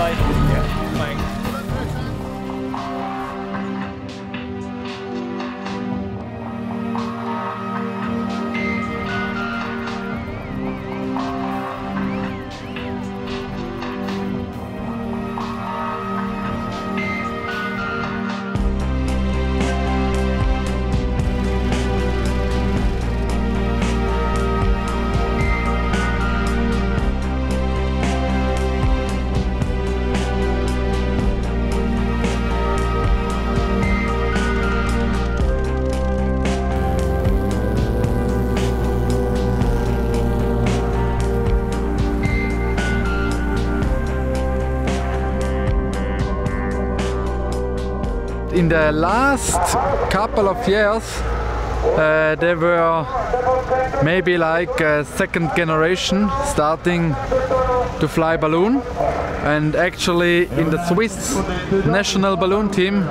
Yeah. But in the last couple of years, uh, there were maybe like a second generation starting to fly balloon and actually in the Swiss national balloon team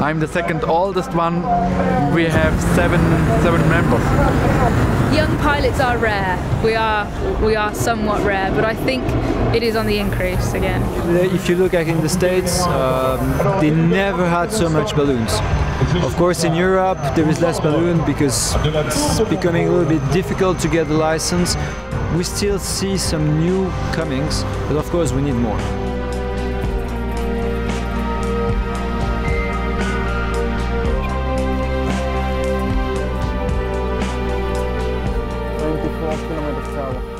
I'm the second oldest one. We have seven seven members. Young pilots are rare. We are we are somewhat rare but I think it is on the increase again. If you look at in the States um, they never had so much balloons. Of course in Europe there is less balloon because it's becoming a little bit difficult to get the license we still see some new comings, but of course we need more. Thank you for kilometers per hour.